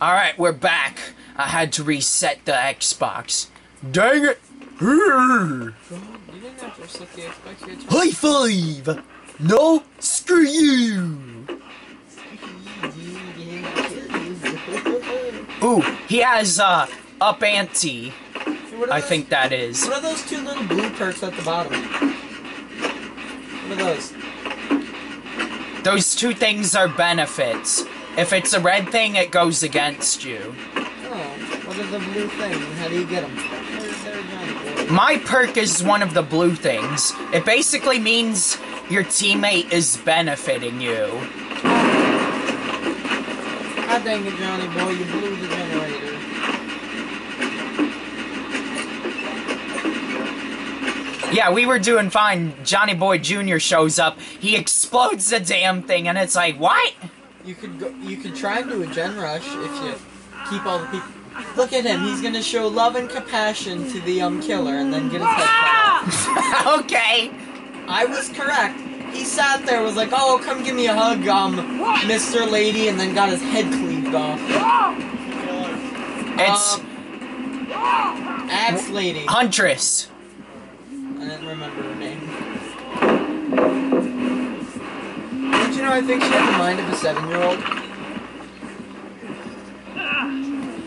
Alright, we're back. I had to reset the Xbox. Dang it! High You didn't have to reset the Xbox. You five! No, screw you! Ooh, he has, uh, up ante. What I those- think that is. What are those two little blue perks at the bottom? What are those? Those two things are benefits. If it's a red thing, it goes against you. Oh, what are the blue things how do you get them? They're, they're Johnny boy. My perk is one of the blue things. It basically means your teammate is benefiting you. God dang it, Johnny boy, you blew the generator. Yeah, we were doing fine. Johnny Boi Jr. shows up. He explodes the damn thing, and it's like, what? You could go. You could try and do a gen rush if you keep all the people. Look at him. He's gonna show love and compassion to the um killer and then get his head cut off. okay. I was correct. He sat there, was like, "Oh, come give me a hug, um, Mr. Lady," and then got his head cleaved off. It's Um, Axe Lady. Huntress. I didn't remember her name. Know I think she had the mind of a seven-year-old?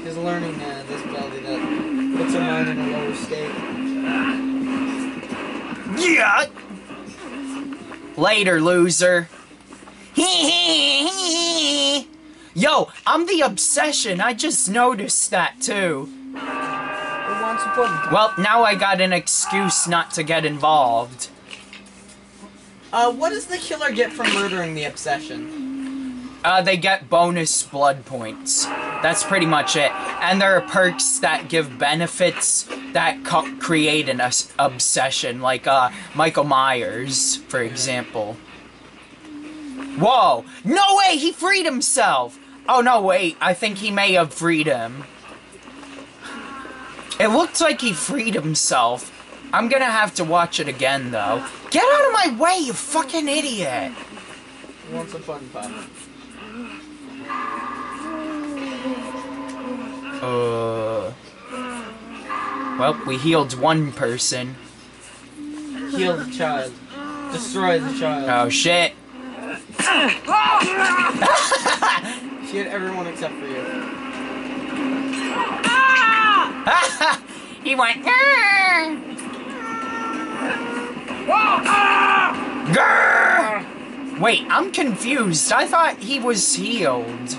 She's learning uh, disability that puts her mind in a lower state. Yeah. Later, loser. Yo, I'm the obsession. I just noticed that too. Who wants to put Well, now I got an excuse not to get involved. Uh, what does the killer get from murdering the obsession? Uh, they get bonus blood points. That's pretty much it. And there are perks that give benefits that create an obsession, like uh, Michael Myers, for example. Whoa! No way! He freed himself! Oh no, wait. I think he may have freed him. It looked like he freed himself. I'm gonna have to watch it again, though. Get out of my way, you fucking idiot! Who wants a fun pop? Uh. Well, we healed one person. Heal the child. Destroy the child. Oh shit. She had everyone except for you. he went. "Grr." Grr. Wait, I'm confused. I thought he was healed.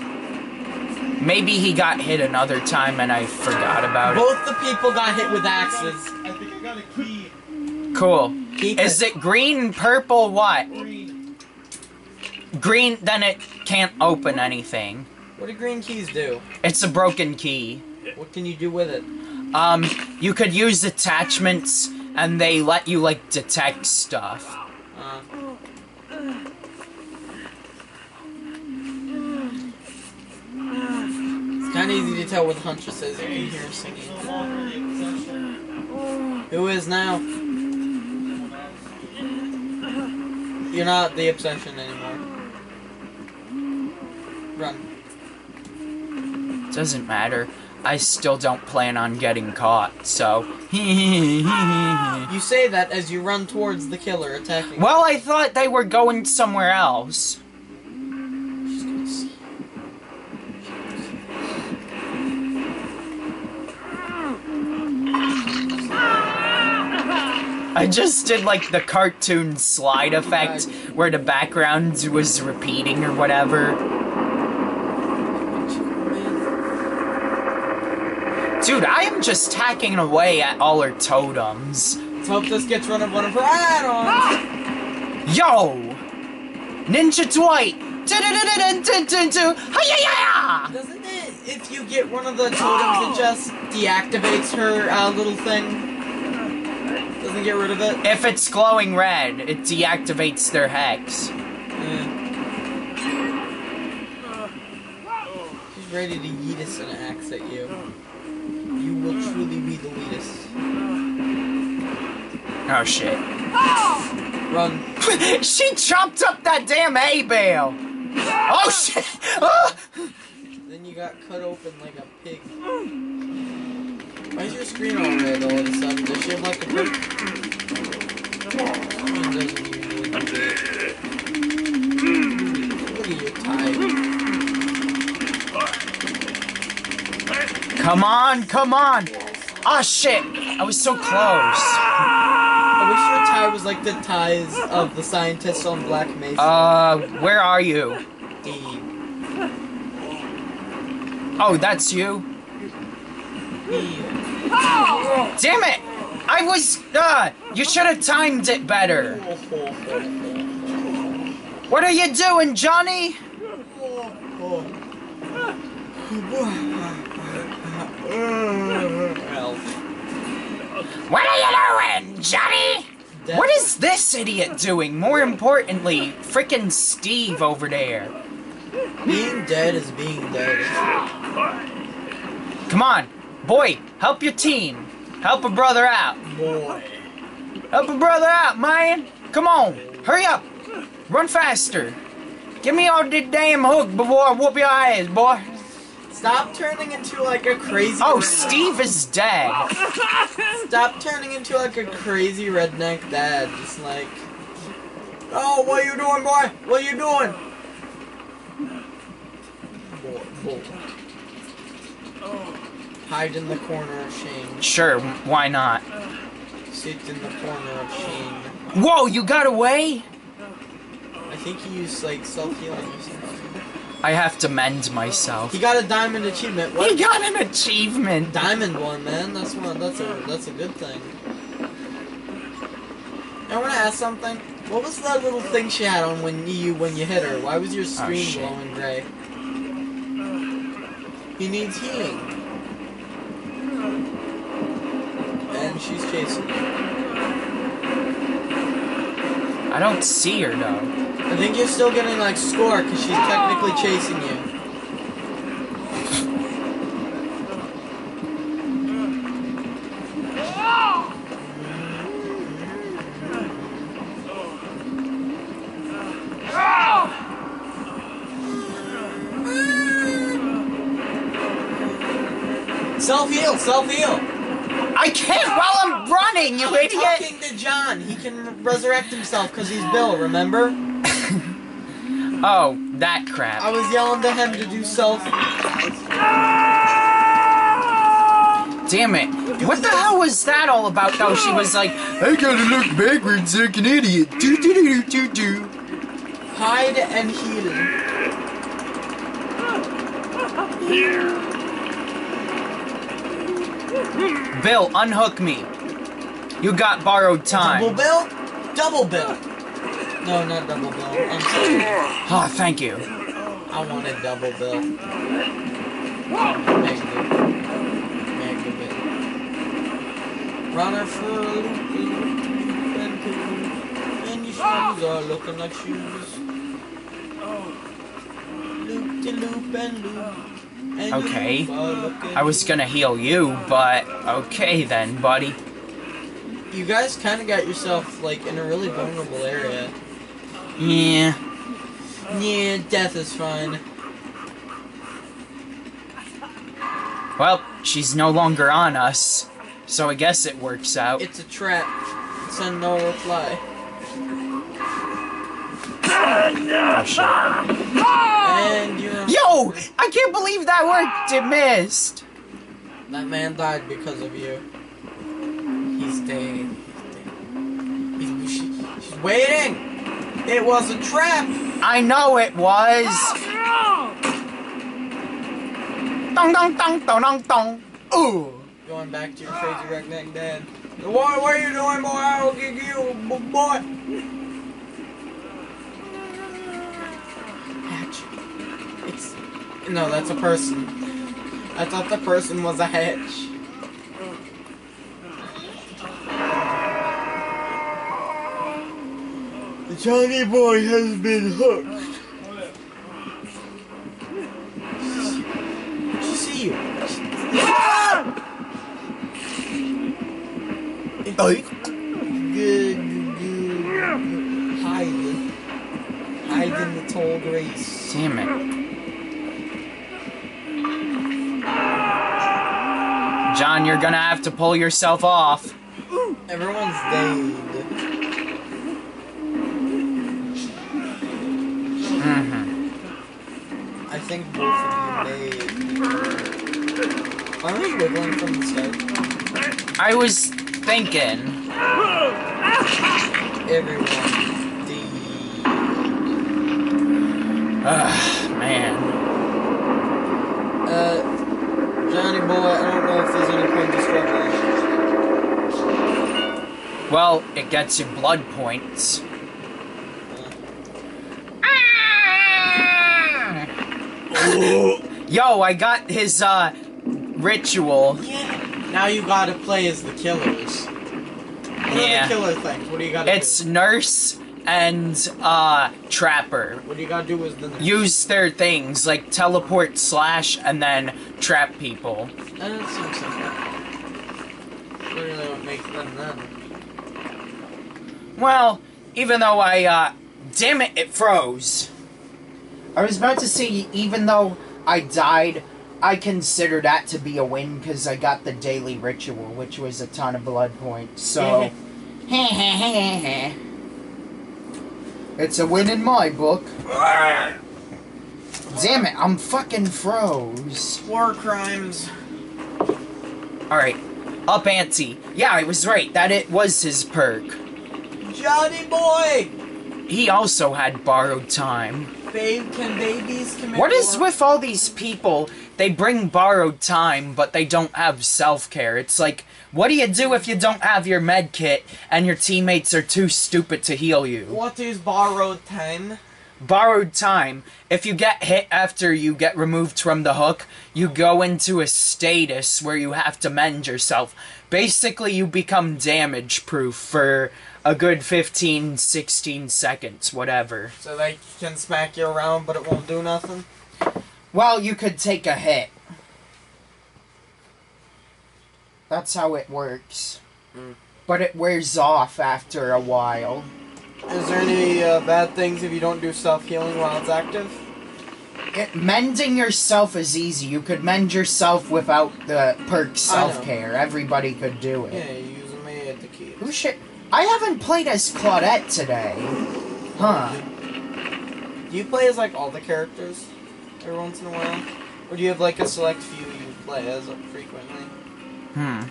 Maybe he got hit another time and I forgot about it. Both the people got hit with axes. I think I got a key. Cool. Keep Is it green, purple, what? Green. Green, then it can't open anything. What do green keys do? It's a broken key. What can you do with it? Um, you could use attachments and they let you like detect stuff. Uh, it's kind of easy to tell what Huntress is you hear her singing. No longer the obsession. Who is now? You're not the obsession anymore. Run. Doesn't matter. I still don't plan on getting caught, so. You say that as you run towards the killer attacking. well, I thought they were going somewhere else. She's gonna see. I just did like the cartoon slide effect where the background was repeating or whatever. Just hacking away at all her totems. Let's hope this gets rid of one of her add-ons. Yo! Ninja Dwight! Doesn't it, if you get one of the totems, it just deactivates her uh, little thing? Doesn't get rid of it? If it's glowing red, it deactivates their hex. Yeah. She's ready to yeet us an axe at you. You will truly be the leadest. Oh shit. Run. she chopped up that damn A bale! Oh shit! Ah! Then you got cut open like a pig. Why is your screen all red all of a sudden? Does she have like a perk? Screen doesn't usually do that. Look at your tie. Come on, come on. Ah, shit. I was so close. I wish your tie was like the ties of the scientists on Black Mesa. Uh, where are you? Oh, that's you? Damn it! I was, uh, you should have timed it better. What are you doing, Johnny? What are you doing, Johnny? What is this idiot doing? More importantly, frickin' Steve over there. being dead is being dead. Come on, boy, help your team. Help a brother out. Boy. Help a brother out, man. Come on, hurry up. Run faster. Give me all the damn hook before I whoop your ass, boy. Stop turning into like a crazy. Oh, redneck- Steve is dead. Stop turning into like a crazy redneck dad. Just like, oh, what are you doing, boy? What are you doing? Boy, boy. Hide in the corner of shame. Sure, why not? Sit in the corner of shame. Whoa, you got away? I think he used like self healing or something. I have to mend myself. He got a diamond achievement. He What? got an achievement. Diamond one, man. That's one. That's a that's a good thing. I want to ask something. What was that little thing she had on when you when you hit her? Why was your oh, screen shit. glowing gray? He needs healing. And she's chasing. I don't see her though. I think you're still getting like score because she's technically chasing you. Self heal, self heal. I can't while I'm running, you I'm idiot! talking to John. He can resurrect himself because he's Bill. Remember? Oh, that crap. I was yelling to him to do self. Damn it. What the hell was that all about though? She was like, I gotta look backwards like an idiot. Do do do do do do. Hide and heal. Bill, unhook me. You got borrowed time. Double bill? Double bill. No, not double bill. I'm sorry. Oh, thank you. I wanted double bill. Mega bill. Runner for a loop, and your shoes are looking like shoes. Loop de loop and loop. And Okay. loop I was gonna heal you, but okay then, buddy. You guys kind of got yourself like in a really vulnerable area. Yeah. Yeah, death is fine. Well, she's no longer on us, so I guess it works out. It's a trap. Send no reply. Oh, shit. And you're Yo! I can't believe that worked! It missed! that man died because of you. He's dead. He's, dead. he's she, she's waiting. It was a trap. I know it was! Dong dong dong dong dong dong! Ooh! Going back to your crazy redneck dad. What, what are you doing, boy? I will kick you, boy. Hatch. It's no, that's a person. I thought the person was a hatch. Johnny boy has been hooked. She see you. Oi. Good, good. Hide. Hide in the tall grace. Damn it. John, you're gonna have to pull yourself off. Everyone's dead. Think both of you made. Why I wiggling from the start? I was thinking. Everyone dead. Ugh, man. Uh, Johnny boy, I don't know if there's any point to. Well, it gets you blood points. Yo, I got his uh ritual. Yeah. Now you gotta play as the killers. What Yeah. are the killer things? What do you gotta It's do? nurse and uh trapper. What do you gotta do with the nurse? Use their things like teleport slash and then trap people. That seems simple. What really what makes them then? Well, even though I uh damn it, it froze. I was about to say even though I died, I consider that to be a win because I got the daily ritual, which was a ton of blood points. So, it's a win in my book. Damn it, I'm fucking froze. War crimes. Alright, up ante. Yeah, I was right, that it was his perk. Johnny boy! He also had borrowed time. Babe, can babies commit What is with all these people? They bring borrowed time, but they don't have self care. It's like, what do you do if you don't have your med kit and your teammates are too stupid to heal you? What is borrowed time? Borrowed time. If you get hit after you get removed from the hook, you go into a status where you have to mend yourself. Basically, you become damage proof for a good 15, 16 seconds, whatever. So they can smack you around, but it won't do nothing? Well, you could take a hit. That's how it works. Mm. But it wears off after a while. Is there any uh, bad things if you don't do self healing while it's active? It, mending yourself is easy. You could mend yourself without the perk self care. Everybody could do it. Yeah, you use a maid the key. Who should? I haven't played as Claudette today. Huh. Do you play as like all the characters every once in a while? Or do you have like a select few you play as frequently? Hmm.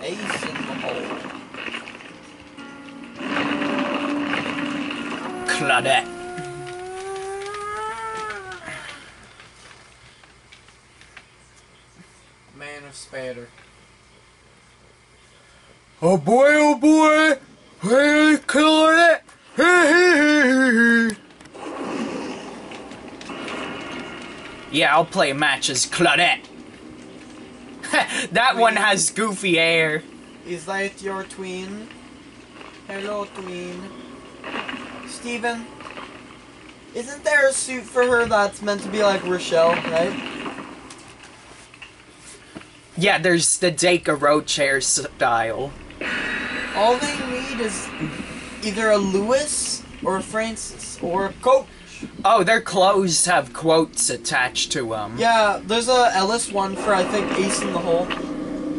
Ace in the hole. Claudette. Man of Spader. Oh boy, oh boy! Hey, Claudette! Eh? Yeah, I'll play a match as Claudette. that one has goofy hair. Is that your twin? Hello, twin. Steven? Isn't there a suit for her that's meant to be like Rochelle, right? Yeah, there's the Dai Ca Roach hairstyle. All they need is either a Louis or a Francis or a Coach. Oh, their clothes have quotes attached to them. Yeah, there's a Ellis one for I think Ace in the Hole.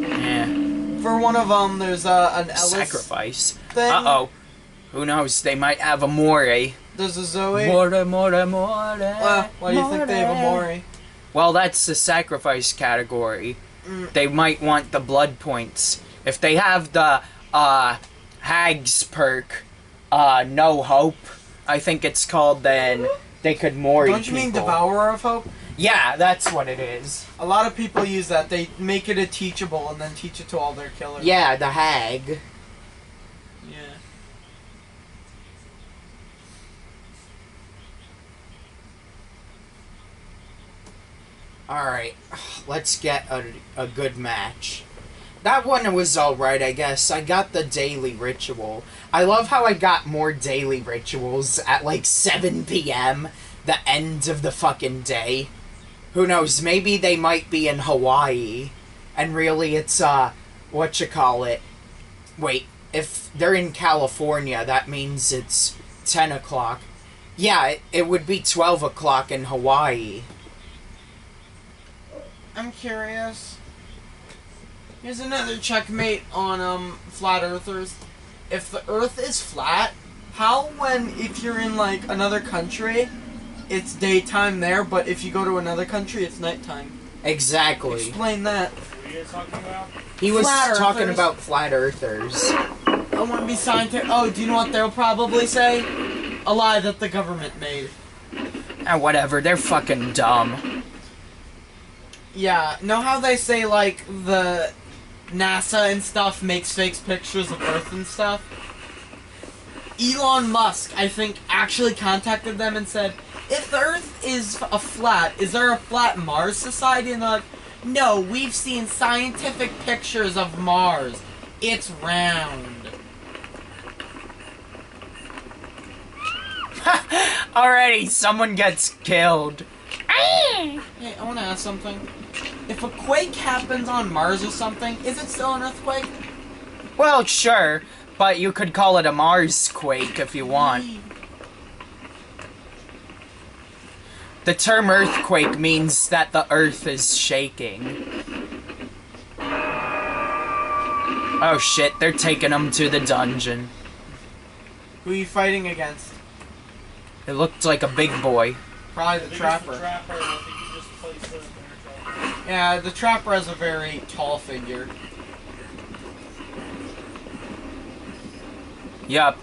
Yeah. For one of them, there's a, an Ellis Sacrifice. thing. Uh oh. Who knows? They might have a Mori. There's a Zoe. More, more, more. Well, why do you think they have a Mori? Well, that's the sacrifice category. Mm. They might want the blood points. If they have the uh Hags perk, uh no hope, I think it's called then they could Mori Don't you mean. Devourer of Hope? Yeah, that's what it is. A lot of people use that. They make it a teachable and then teach it to all their killers. Yeah, the hag. Yeah. Alright, let's get a, a good match. That one was alright, I guess. I got the daily ritual. I love how I got more daily rituals at like 7 p.m., the end of the fucking day. Who knows, maybe they might be in Hawaii, and really it's, uh, what you call it. Wait, if they're in California, that means it's 10 o'clock. Yeah, it, it would be 12 o'clock in Hawaii. I'm curious. Here's another checkmate on um flat earthers. If the earth is flat, how when if you're in like another country, it's daytime there, but if you go to another country, it's nighttime. Exactly. Explain that. What are you guys talking about? He was Flat talking earthers. about flat earthers. I want to be scientific. Oh, do you know what they'll probably say? A lie that the government made. And whatever, they're fucking dumb. Yeah, know how they say like the NASA and stuff makes fake pictures of Earth and stuff? Elon Musk, I think, actually contacted them and said, if the Earth is a flat, is there a flat Mars society? And they're like, no, we've seen scientific pictures of Mars. It's round. Alrighty, someone gets killed. Hey, I want to ask something. If a quake happens on Mars or something, is it still an earthquake? Well, sure, but you could call it a Mars quake if you want. The term earthquake means that the earth is shaking. Oh shit, they're taking him to the dungeon. Who are you fighting against? It looked like a big boy. Probably I the think trapper. Yeah, the trapper has a very tall figure. Yup.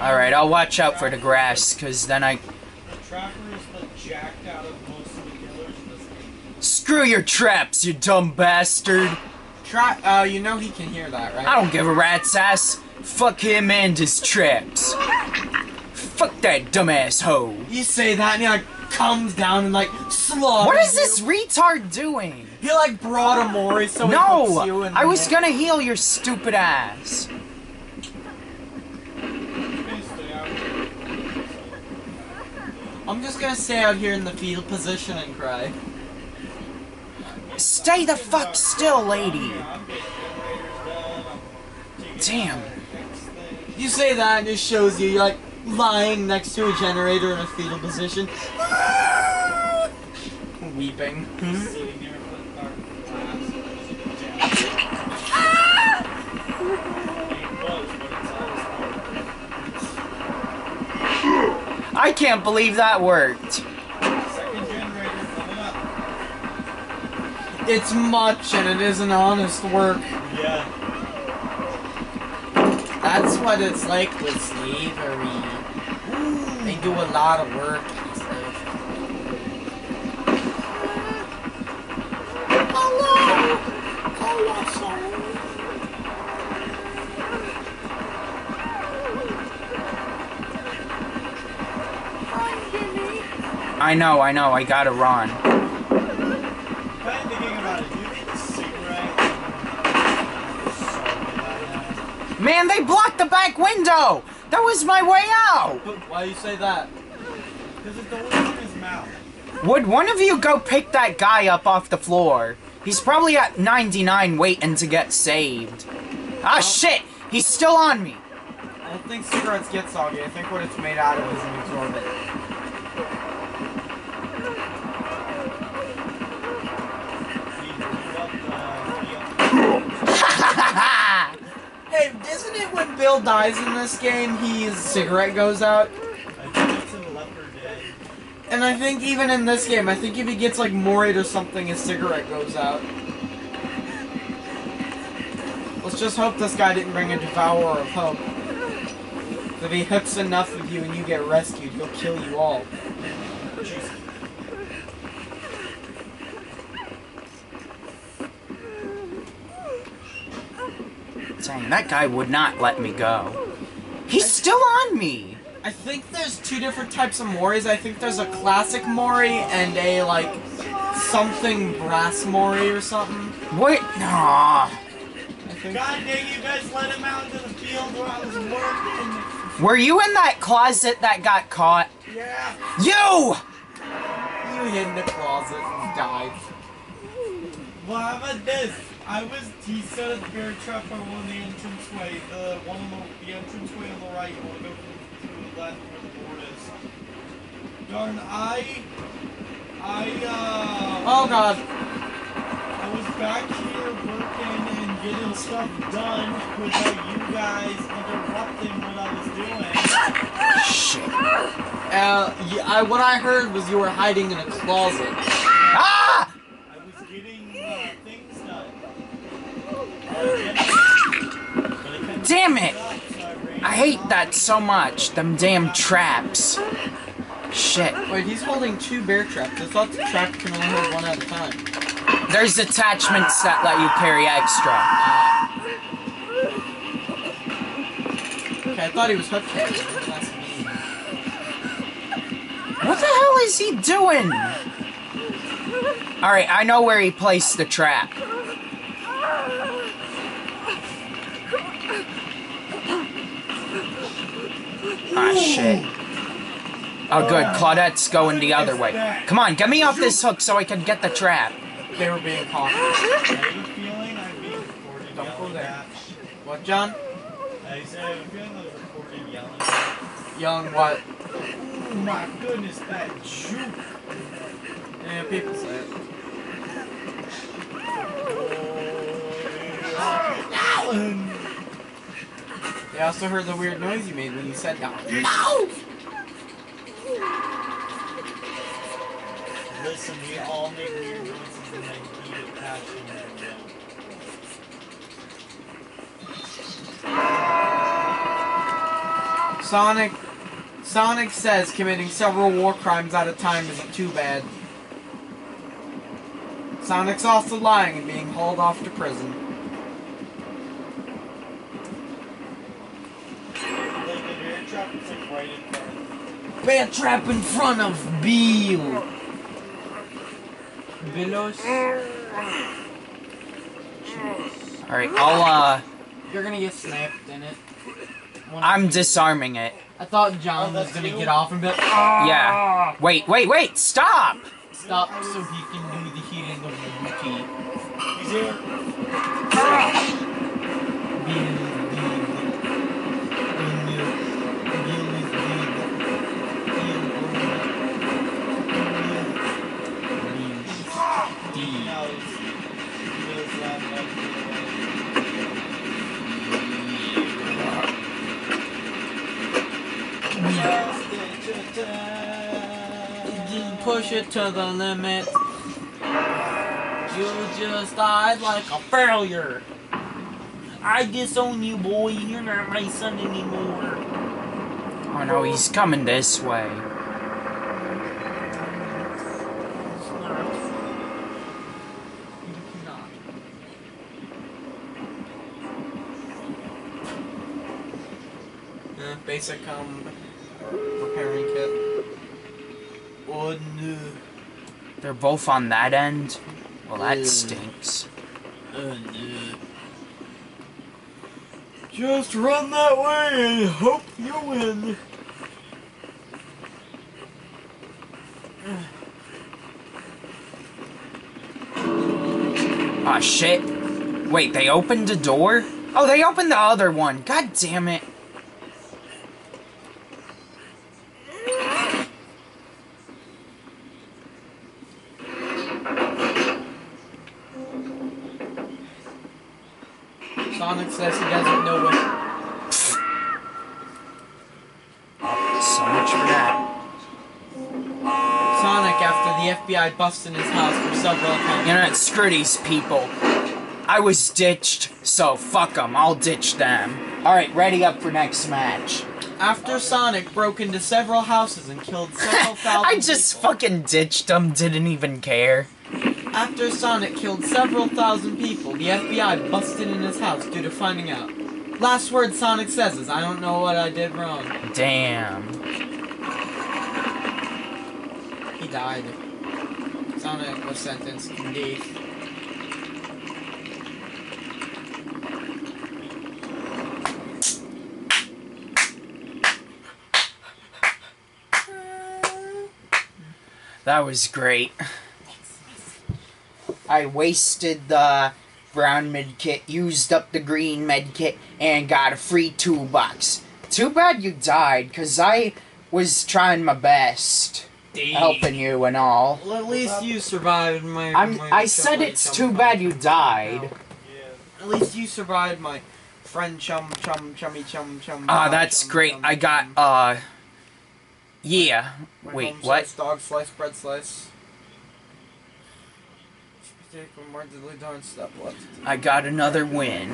Alright, I'll watch out for the grass, cause then I... The trapper is the jacked out of most of the killers in this game. Screw your traps, you dumb bastard! Tra- uh, you know he can hear that, right? I don't give a rat's ass. Fuck him and his traps. Fuck that dumbass hoe. You say that and he like comes down and like slaughters What is you. this retard doing? He like brought a Mori so he hooks you No! I was neck. gonna heal your stupid ass. You can stay out here. I'm just gonna stay out here in the fetal position and cry. Stay the fuck still, lady. Yeah, I'm getting generators done. I'm taking Damn. out the next thing. You say that and it shows you you're like lying next to a generator in a fetal position. Weeping. Sitting there with dark glass. It was, but it's all I can't believe that worked. Second generator coming up. It's much and it isn't honest work. Yeah. That's what it's like with slavery. Do a lot of work and stuff. Hello! I know, I know, I gotta run. Man, they blocked the back window! That was my way out! Why you say that? Because it's always in his mouth. Would one of you go pick that guy up off the floor? He's probably at 99 waiting to get saved. Ah, shit! He's still on me! I don't think cigarettes get soggy. I think what it's made out of is an absorbent. Hey, isn't it when Bill dies in this game, his cigarette goes out? And I think even in this game, I think if he gets like Morate or something, his cigarette goes out. Let's just hope this guy didn't bring a Devourer of Hope. If he hooks enough of you and you get rescued, he'll kill you all. Jesus. Dang, that guy would not let me go. He's still on me! I think there's two different types of Moris. I think there's a classic Mori and a like something brass Mori or something. What? Nah. I. God dang, you guys let him out into the field while I was working. Were you in that closet that got caught? Yeah. You! You hid in the closet and died. Well, how about this? I was he set the bear trap on one of the entranceway, the one on the, the entranceway on the right. You want to go through, through the left where the board is. Darn, I, I uh. Oh god. I was back here working and getting stuff done without you guys interrupting what I was doing. Shit. Uh, yeah, I, what I heard was you were hiding in a closet. Ah! I was getting uh, things done. I was getting- but I couldn't Damn it. I hate that so much. Them damn traps. Shit. Wait, he's holding two bear traps. I thought the trap can only hold one at a time. There's attachments that let you carry extra. Okay, I thought he was hook carrying. That's mean. What the hell is he doing? Alright, I know where he placed the trap. Ah, shit. Oh, good. Claudette's going the other way. Come on, get me off this hook so I can get the trap. They were being cautious. I have feeling I'm being recorded Don't go there. What, John? I said I have a feeling I was recorded yelling at. Young what? Oh my goodness, that juke. Yeah, people say it. Alan! They also heard the weird noise you made when you said that. No! Listen, we all make weird noises and then keep it passionate. Sonic Sonic says committing several war crimes at a time isn't too bad. Sonic's also lying and being hauled off to prison. Like the bear trap is like right in front. Bear trap in front of Bill. Billos. Alright, I'll, uh, You're gonna get snapped in it. One I'm disarming it. I thought John Oh, was gonna you? get off and be like, "Ah!" Yeah. Wait, wait, wait, stop! stop so he can do the healing of the Wookiee. He's here. Bill, push it to the limit. You just died like a failure. I disown you, boy. You're not my son anymore. Oh no, he's coming this way. Uh, basic um repairing kit. Oh no. They're both on that end? Well, that Ugh. stinks. Oh no. Just run that way and hope you win. Ah, shit. Wait, they opened the door? Oh, they opened the other one. God damn it. Sonic says he doesn't know what. So much for that. Sonic, after the FBI busted in his house for several times. You know? Screw these people. I was ditched, so fuck them. I'll ditch them. Alright, ready up for next match. After Sonic broke into several houses and killed several thousand I just people. fucking ditched them, didn't even care. After Sonic killed several thousand people, the FBI busted in his house due to finding out. Last word Sonic says is, I don't know what I did wrong. Damn. He died. Sonic was sentenced to death. That was great. I wasted the brown med kit, used up the green med kit, and got a free toolbox. Too bad you died, cause I was trying my best. helping you and all. Well, at least you survived my. I'm. my I said it's too bad you died. Yeah. At least you survived my friend chum chum chummy chum chum. Ah, chum, that's chum, great. chum, I got. Uh. Yeah. My Wait. What? slice, Dog slice, bread slice. Take one more diddly darn step left. I got another win.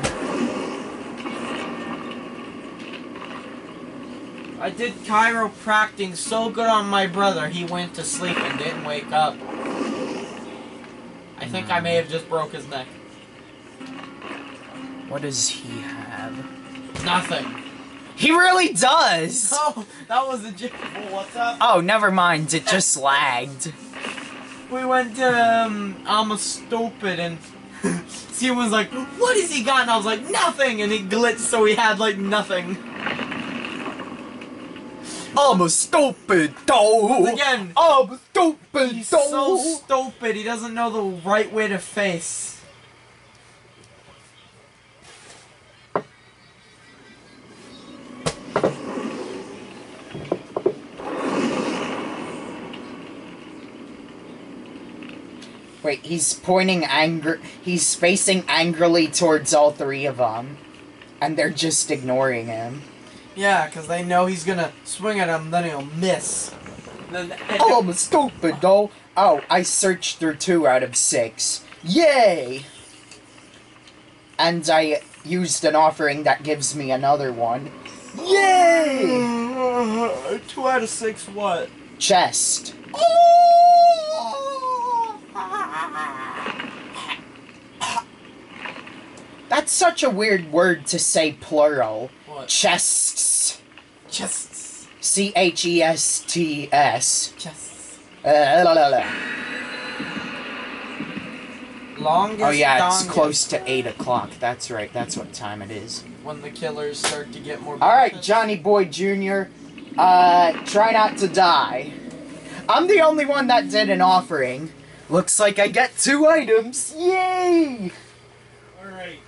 I did chiropractic so good on my brother, he went to sleep and didn't wake up. I think I may have just broke his neck. What does he have? Nothing. He really does. Oh, that was a joke. What's up? Oh, never mind. It just lagged. We went to um, stupid and Steven was like, what has he got? And I was like, nothing! And it glitched so he had like nothing. I'm a stupid dog. Again, I'm a stupid he's so stupid, he doesn't know the right way to face. Wait, he's pointing anger. He's facing angrily towards all three of them, and they're just ignoring him. Yeah, because they know he's gonna swing at him, then he'll miss. Then, Oh, I'm a stupid dog. Oh, I searched through two out of six. Yay! And I used an offering that gives me another one. Yay! Two out of six, what? Chest. Oh That's such a weird word to say plural. What? Chests. Chests. C H E S T S. Chests. Uh, la, la, la. Longest Oh yeah, it's close to eight o'clock. That's right. That's what time it is. When the killers start to get more. All right. Johnny Boi Jr. Uh, try not to die. I'm the only one that did an offering. Looks like I get two items. Yay! Alright.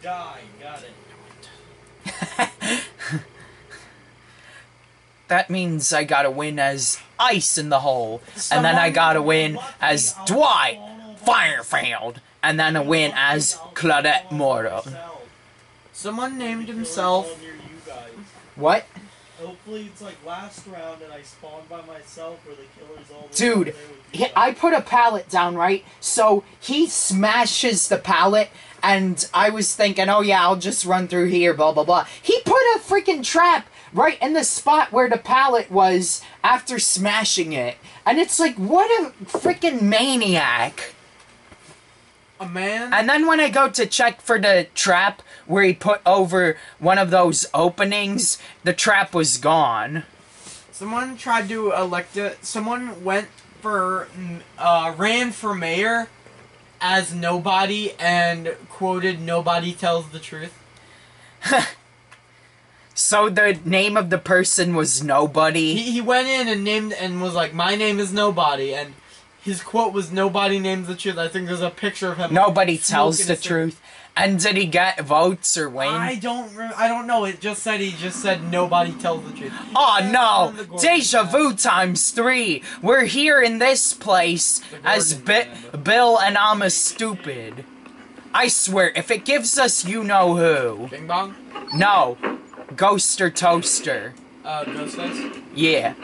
Die. Got it. that means I gotta win as Ace in the Hole, and then I gotta win as Dwight follow by Fairfield, and then a win as Claudette Morel. Someone named himself. Near you guys. What? Hopefully it's like last round and I spawn by myself where the killer's all the Dude, over there with you He- I put a pallet down, right? So he smashes the pallet, and I was thinking, oh yeah, I'll just run through here, blah blah blah. He put a freaking trap right in the spot where the pallet was after smashing it. And it's like, what a freaking maniac. A man. And then when I go to check for the trap where he put over one of those openings, the trap was gone. Someone tried to elect it. Someone went for, uh, ran for mayor as nobody and quoted "Nobody tells the truth." So the name of the person was Nobody. He, he went in and named and was like, "My name is Nobody," and his quote was "Nobody names the truth." I think there's a picture of him. Nobody tells the truth. And did he get votes or win? I don't. Re- I don't know. It just said he just said nobody tells the truth. Oh the no! Deja vu times three. We're here in this place as Bi- Bill and I'm a stupid. I swear, if it gives us you know who, Bing bong. no, Ghost or Toaster. Uh, Ghostface. Yeah.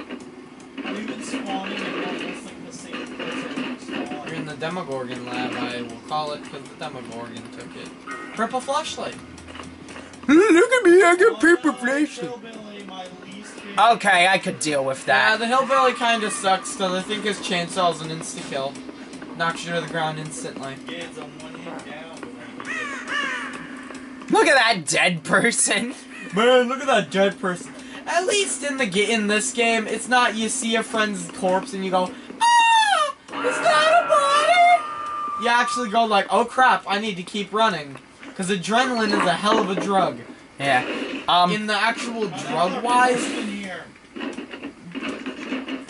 Demogorgon lab. I will call it because the Demogorgon took it. Purple flashlight. Hmm, look at me, I got purple paper flashlight. Hillbilly, my least favorite. Okay, I could deal with that. Yeah, that. the hillbilly kind of sucks because I think his chainsaw is an insta kill. Knocks you to the ground instantly. Yeah, it's a one hit down. but I hate Look at that dead person. Man, look at that dead person. At least in the ga- in this game, it's not you see a friend's corpse and you go, is that a body? You actually go like, oh crap, I need to keep running, because adrenaline is a hell of a drug. Yeah. Um. In the actual drug wise,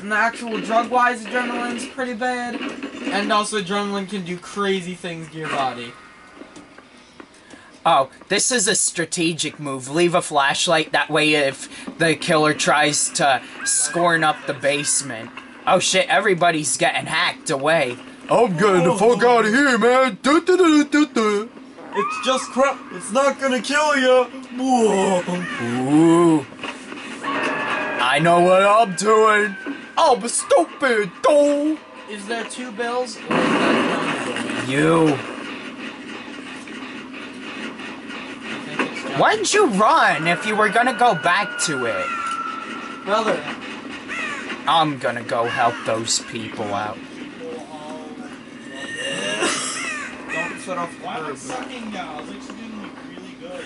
in the actual drug wise, adrenaline's pretty bad, and also adrenaline can do crazy things to your body. Oh, this is a strategic move. Leave a flashlight. That way, if the killer tries to scorn up the basement, Oh shit, everybody's getting hacked away. I'm getting the fuck out of here, man. It's just crap. It's not gonna kill you. Ooh. I know what I'm doing. I'm stupid, though. Is there two bills or is that one? You. I think it's Why'd you run if you were gonna go back to it? Brother, I'm gonna go help those people out. don't set off the Why am I sucking now? I was actually doing like really good.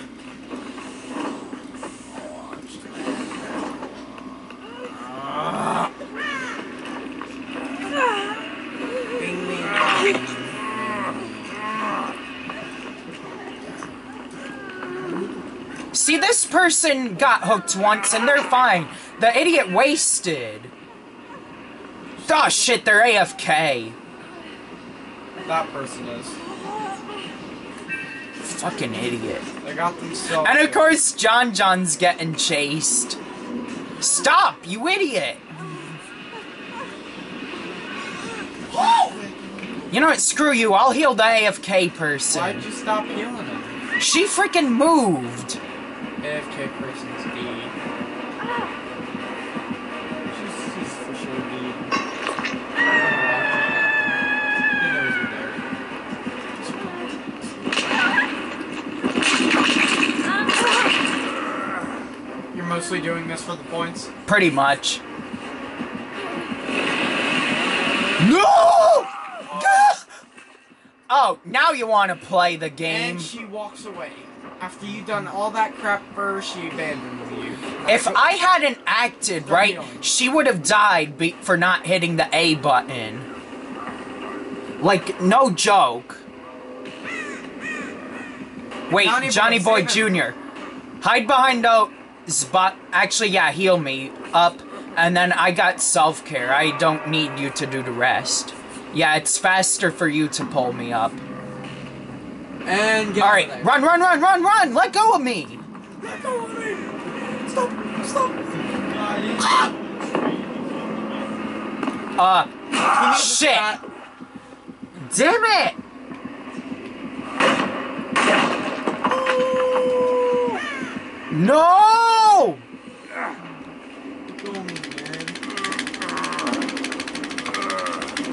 Bing, bing, bing. See, this person got hooked once and they're fine. The idiot wasted. Oh shit, they're AFK. That person is. Fucking idiot. They got themselves. And of course, John John's getting chased. Stop, you idiot! You know what? Screw you. I'll heal the AFK person. Why'd you stop healing him? She freaking moved. AFK person's you're mostly doing this for the points? Pretty much. No! Oh, oh now you want to play the game. And she walks away. After you've done all that crap for her, she abandoned you. If I hadn't acted right, she would have died be- for not hitting the A button. Like, no joke. Wait, Johnny Johnny, Boi, Jr. Hide behind those spot. Actually, yeah, heal me up, and then I got self care. I don't need you to do the rest. Yeah, it's faster for you to pull me up. And get All right, of run, run, run, run, run! Let go of me. Uh, Stop! needs a shit. shot. damn it! No!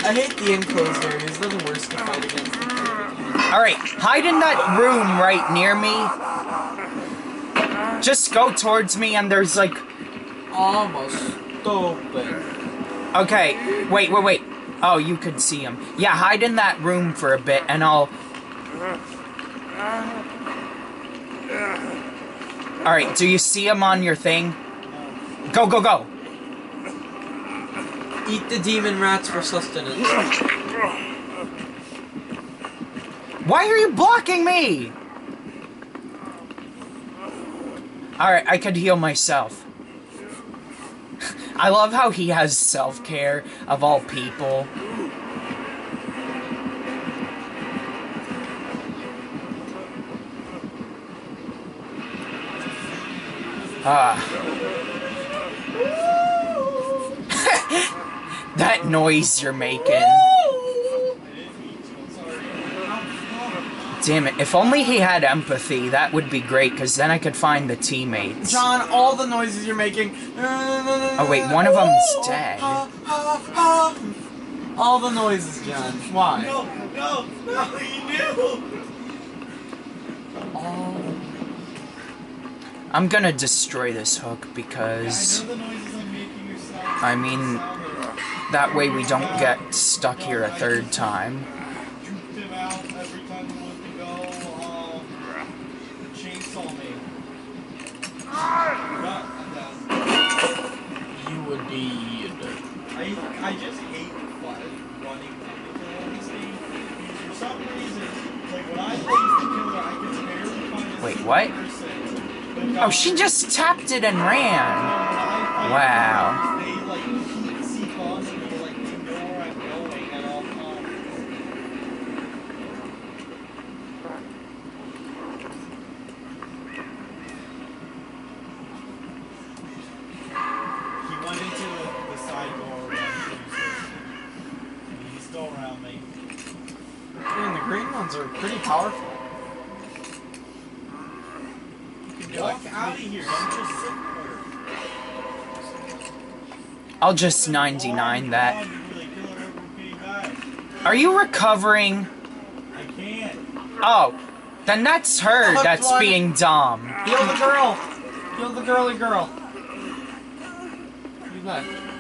I hate the enclosed areas. They're the worst to fight against. Alright, hide in that room right near me. Just go towards me and there's like. Almost stupid. Okay, wait, wait, wait. Oh, you could see him. Yeah, hide in that room for a bit and I'll. Alright, do you see him on your thing? Go, go, go! Eat the demon rats for sustenance. Why are you blocking me? Alright, I could heal myself. I love how he has self care of all people. Ah. that noise you're making. Damn it, if only he had empathy, that would be great, because then I could find the teammates. John, all the noises you're making. Oh wait, one of them's dead. All the noises, John. Why? No, no, no, you knew! All. I'm gonna destroy this hook I because, know the noises I'm making yourself. I mean, that way we don't get stuck here a third time. Juked him out every time he went to go, um, chainsaw me. Not You would be. I, I just hate running into all these things. For some reason, like when I the killer, I can barely find a Wait, what? person. Oh, she just tapped it and ran. Wow. I mean, the green ones are pretty powerful. You can do Walk it. out of here. Don't just sit there. I'll just 99 that. Come on, you really killer ever came back. Are you recovering? I can't. Oh, then that's her Look, that's one. being dumb. Heal the girl! Heal the girly girl! You left.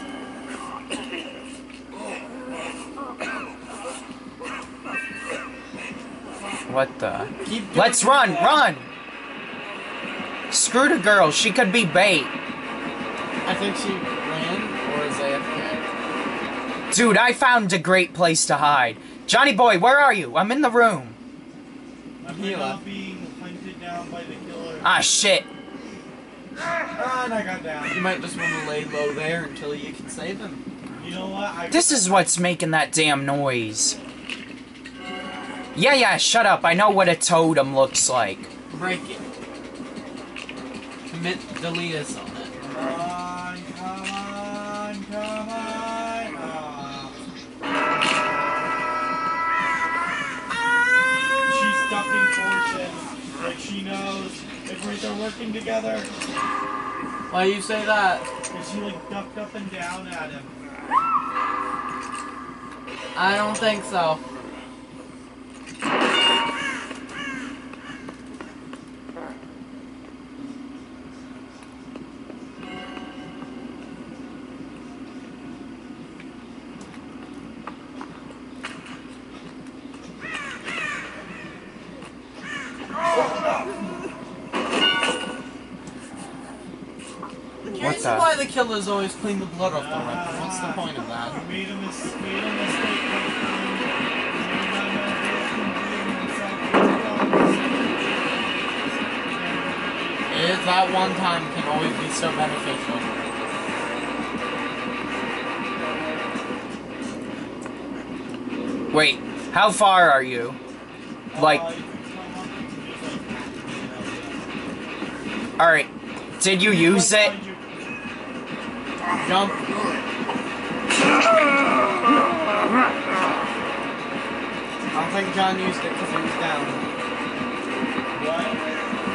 What the? Keep doing Let's run, thing. run! Screw the girl, she could be bait. I think she ran, or is AFK? Dude, I found a great place to hide. Johnny boy, where are you? I'm in the room. I'm Heal not being hunted down by the killer. Ah, shit. Ah, and I got down. You might just want to lay low there until you can save him. You know what? I This is what's making that damn noise. Yeah, yeah, shut up. I know what a totem looks like. Break it. Commit deletus on it. Come on, come on, come on. She's ducking fortune. Like she knows if we- they're working together. Why you say that? And she like ducked up and down at him. I don't think so. Killers always clean the blood off the weapon. What's the point of that? Made a, mistake. It, that one time can always be so beneficial. Wait, how far are you? Like, alright. Did you use it? Jump. I don't think John used it because he was down. What?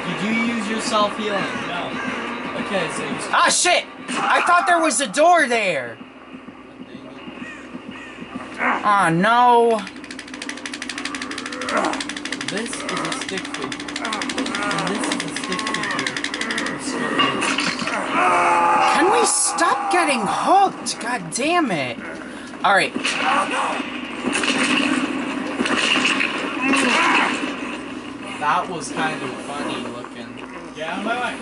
Did you use your self healing? No. Okay, so you. Ah, shit! I thought there was a door there! Ah, no. This is a stick figure. And this is a stick figure. Can we stop getting hooked? God damn it. Alright, That was kind of funny looking. Out my way.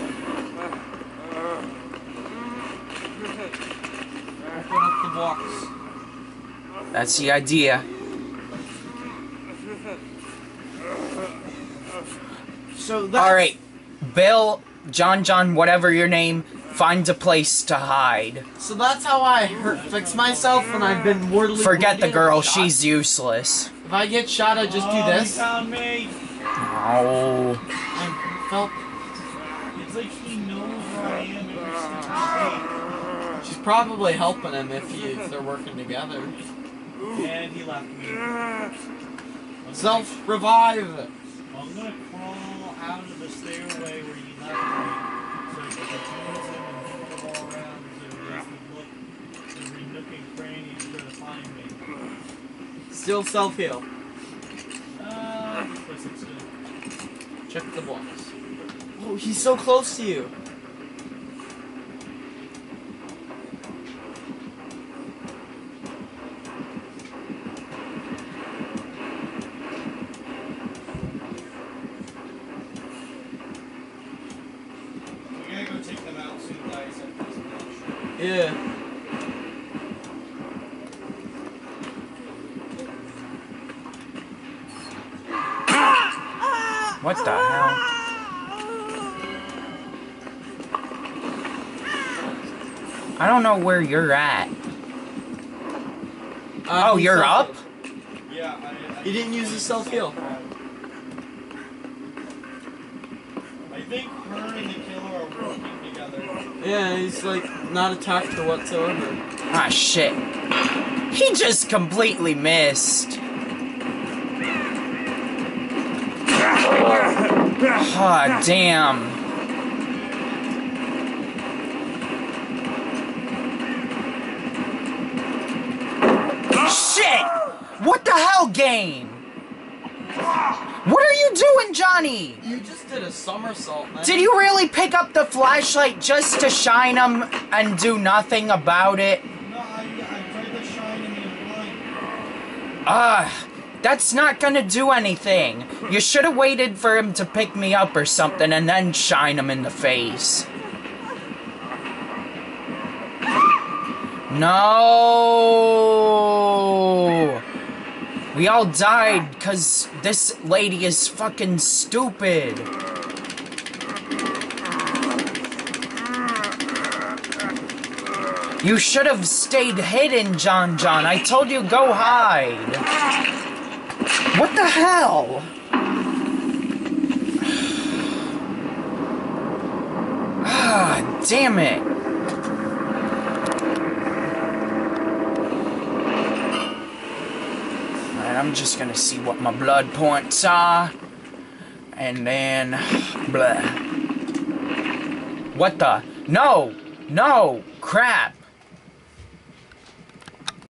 Open up the box. that's the idea. So that's Alright, Bill, John John, whatever your name, find a place to hide. So that's how I hurt, fix myself when I've been mortally. Forget the girl, shot. she's useless. If I get shot, I just do this. found me. Oh. I felt. It's like he knows where I am She's probably helping him if, he, if they're working together. And he left me. Self revive. I'm gonna crawl out of the stairway where he left me. Still self heal. Uh, this place looks good. Check the box. Oh, he's so close to you. out where you're at. Uh, oh, you're up? Yeah. I, I he didn't use his self heal. I think her and the killer are working together. Yeah, he's like not attacked whatsoever. Ah, shit. He just completely missed. Ah, oh, damn. What the hell, game? What are you doing, Johnny? You just did a somersault, man. Did you really pick up the flashlight just to shine him and do nothing about it? No, I, I tried to shine him in light. Ah, that's not gonna do anything. You should have waited for him to pick me up or something and then shine him in the face. No! We all died because this lady is fucking stupid. You should have stayed hidden, John John. I told you go hide. What the hell? Ah, damn it. I'm just gonna see what my blood points are. And then. Blah. What the? No! No! Crap!